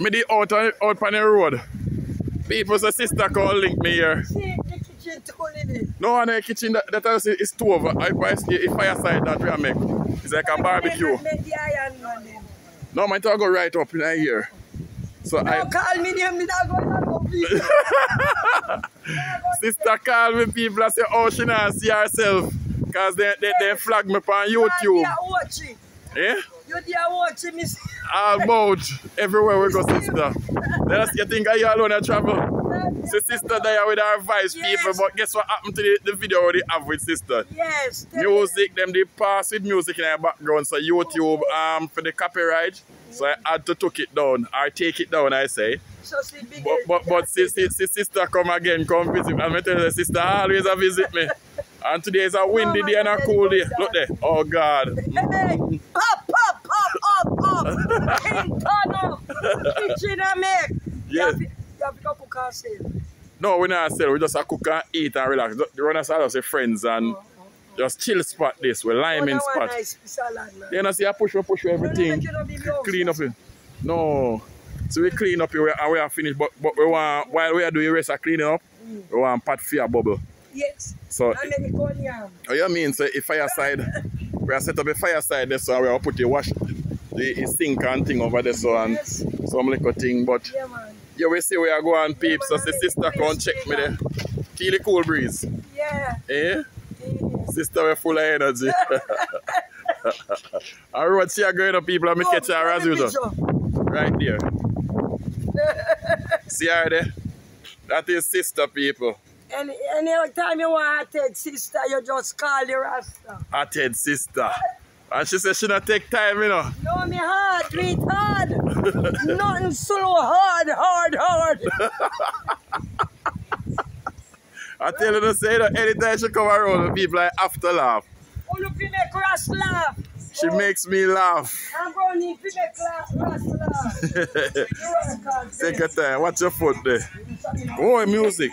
Me the out on, out on the road. People say sister call link me here. See the kitchen No one in the kitchen that, that I see is stove. I I see a fireside that we are make. It's like a barbecue. Make the iron man them. No my to go right up in here. So No, I call me name, me not go to go please. sister call me people and say oh she not see herself. Cause they, they, they flag me on YouTube. You. Eh? You are watching me. All about everywhere we go, sister. Then you think I alone I travel? So sister there with our vice Yes. people, but guess what happened to the, the video we have with sister? Yes. Music, them they pass with music in their background, so YouTube um for the copyright. So I had to took it down or take it down, I say. So But but but see, sister come again, come visit me. I'm tell you, sister always a visit me. And today is a windy day and a cool day. Look there. Oh God. Hey, pop, pop, pop, up, up. King turn up. Kitchen I make. Yes. You have to go cook and sell. No, we're not sell. We just a cook and eat and relax. The run us all say friends and oh, oh, oh. just chill spot this. We lime in Oh, spot. nice salad, man. You know, see I push, we push everything. You don't make it up in your Clean up it. No. So we clean up here and we are finished. But but we want while we are doing rest of cleaning up, mm. we want pot a bubble. Yes. So And make it go yam. Oh, you mean so if fireside, we are set up a fireside there so we will put the wash, the, sink and thing over there so and Yes. some little thing. But Yeah, man. yeah, we see where I go and peep. So the sister come check me there. Feel the cool breeze. Yeah. Eh? Yes. Sister we're full of energy. I road see her going up people and me catch her as usual. Right there. see her there? That is sister people. Any, any time you want take sister, you just call the Rasta. Ah, Atted sister. And she said she not take time, you know. No, me hard, do hard. Nothing slow, hard, hard, hard. I tell you to say that anytime she come around, the people like have to laugh. Oh, you make Rasta laugh. She oh. makes me laugh. I'm going to make Rasta laugh. Take your time. Watch your foot there. Oh, music.